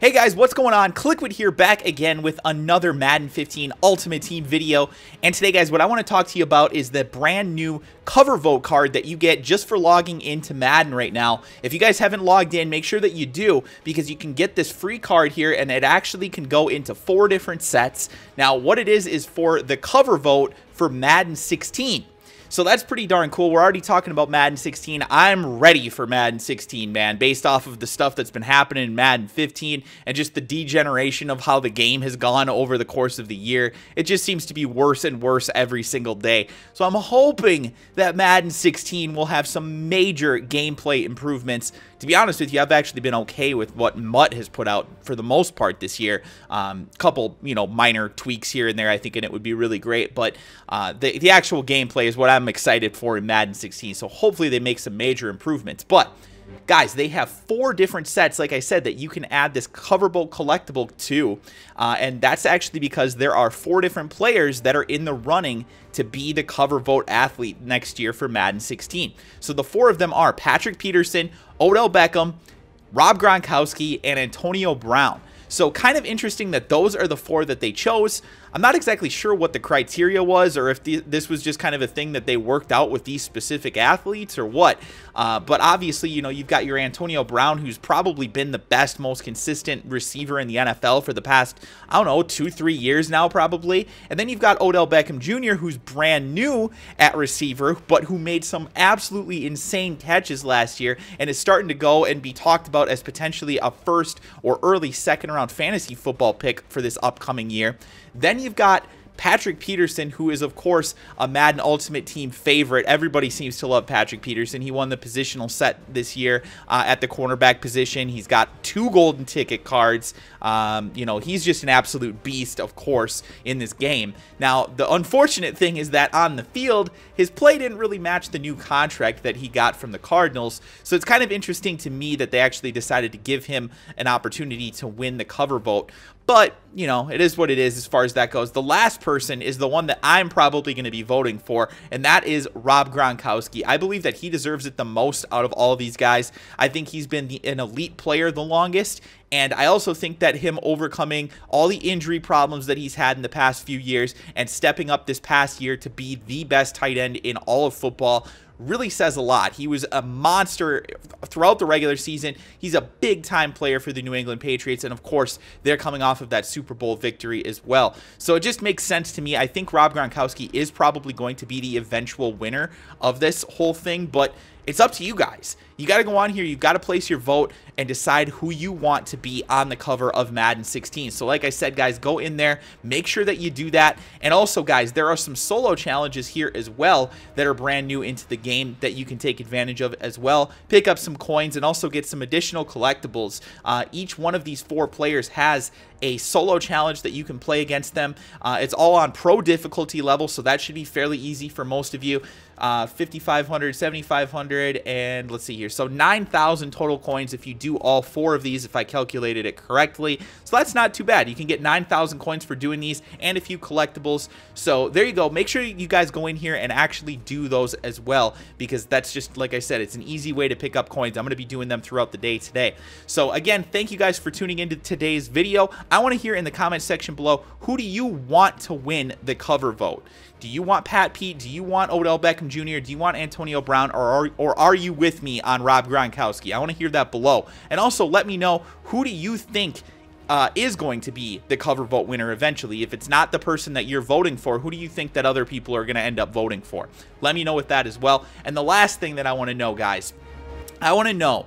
Hey guys, what's going on? Kliquid here back again with another Madden 15 Ultimate Team video. And today guys, what I want to talk to you about is the brand new cover vote card that you get just for logging into Madden right now. If you guys haven't logged in, make sure that you do because you can get this free card here and it actually can go into four different sets. Now, what it is is for the cover vote for Madden 16. So that's pretty darn cool. We're already talking about Madden 16. I'm ready for Madden 16, man, based off of the stuff that's been happening in Madden 15 and just the degeneration of how the game has gone over the course of the year. It just seems to be worse and worse every single day. So I'm hoping that Madden 16 will have some major gameplay improvements to be honest with you, I've actually been okay with what MUT has put out for the most part this year. Um, couple, you know, minor tweaks here and there, I think, and it would be really great. But uh, the, the actual gameplay is what I'm excited for in Madden 16. So hopefully they make some major improvements. But Guys, they have four different sets, like I said, that you can add this cover vote collectible to. Uh, and that's actually because there are four different players that are in the running to be the cover vote athlete next year for Madden 16. So the four of them are Patrick Peterson, Odell Beckham, Rob Gronkowski, and Antonio Brown. So kind of interesting that those are the four that they chose. I'm not exactly sure what the criteria was or if the, this was just kind of a thing that they worked out with these specific athletes or what. Uh, but obviously, you know, you've got your Antonio Brown, who's probably been the best, most consistent receiver in the NFL for the past, I don't know, two, three years now, probably. And then you've got Odell Beckham Jr., who's brand new at receiver, but who made some absolutely insane catches last year and is starting to go and be talked about as potentially a first or early second round fantasy football pick for this upcoming year. Then you've got Patrick Peterson, who is, of course, a Madden Ultimate Team favorite. Everybody seems to love Patrick Peterson. He won the positional set this year uh, at the cornerback position. He's got two golden ticket cards. Um, you know, he's just an absolute beast, of course, in this game. Now, the unfortunate thing is that on the field, his play didn't really match the new contract that he got from the Cardinals. So it's kind of interesting to me that they actually decided to give him an opportunity to win the cover vote. But, you know, it is what it is as far as that goes. The last person is the one that I'm probably going to be voting for, and that is Rob Gronkowski. I believe that he deserves it the most out of all of these guys. I think he's been the, an elite player the longest, and I also think that him overcoming all the injury problems that he's had in the past few years and stepping up this past year to be the best tight end in all of football really says a lot. He was a monster throughout the regular season. He's a big time player for the New England Patriots. And of course, they're coming off of that Super Bowl victory as well. So it just makes sense to me. I think Rob Gronkowski is probably going to be the eventual winner of this whole thing. But it's up to you guys. You got to go on here. You've got to place your vote and decide who you want to be on the cover of Madden 16. So like I said, guys, go in there. Make sure that you do that. And also, guys, there are some solo challenges here as well that are brand new into the game that you can take advantage of as well. Pick up some coins and also get some additional collectibles. Uh, each one of these four players has a solo challenge that you can play against them. Uh, it's all on pro difficulty level, so that should be fairly easy for most of you. Uh, 5,500, 7,500, and let's see here. So 9,000 total coins if you do all four of these, if I calculated it correctly. So that's not too bad. You can get 9,000 coins for doing these and a few collectibles. So there you go. Make sure you guys go in here and actually do those as well, because that's just, like I said, it's an easy way to pick up coins. I'm going to be doing them throughout the day today. So again, thank you guys for tuning into today's video. I want to hear in the comment section below, who do you want to win the cover vote? Do you want Pat Pete? Do you want Odell Beckham Jr.? Do you want Antonio Brown? Or are, or are you with me on Rob Gronkowski? I want to hear that below. And also let me know, who do you think uh, is going to be the cover vote winner eventually. If it's not the person that you're voting for, who do you think that other people are going to end up voting for? Let me know with that as well. And the last thing that I want to know, guys, I want to know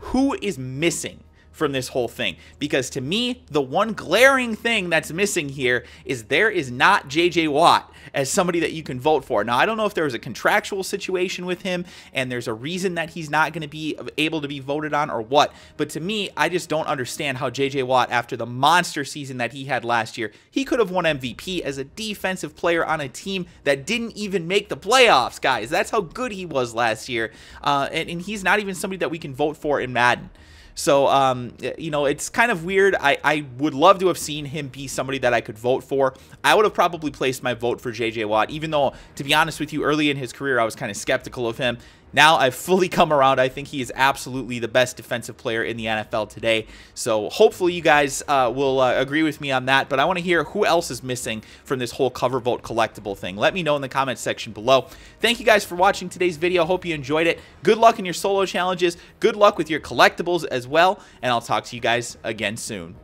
who is missing from this whole thing. Because to me, the one glaring thing that's missing here is there is not JJ Watt as somebody that you can vote for. Now, I don't know if there was a contractual situation with him and there's a reason that he's not going to be able to be voted on or what. But to me, I just don't understand how JJ Watt, after the monster season that he had last year, he could have won MVP as a defensive player on a team that didn't even make the playoffs, guys. That's how good he was last year. Uh, and, and he's not even somebody that we can vote for in Madden. So, um, you know, it's kind of weird. I, I would love to have seen him be somebody that I could vote for. I would have probably placed my vote for J.J. Watt, even though, to be honest with you, early in his career, I was kind of skeptical of him. Now I've fully come around. I think he is absolutely the best defensive player in the NFL today. So hopefully you guys uh, will uh, agree with me on that. But I want to hear who else is missing from this whole cover vote collectible thing. Let me know in the comments section below. Thank you guys for watching today's video. Hope you enjoyed it. Good luck in your solo challenges. Good luck with your collectibles as well. And I'll talk to you guys again soon.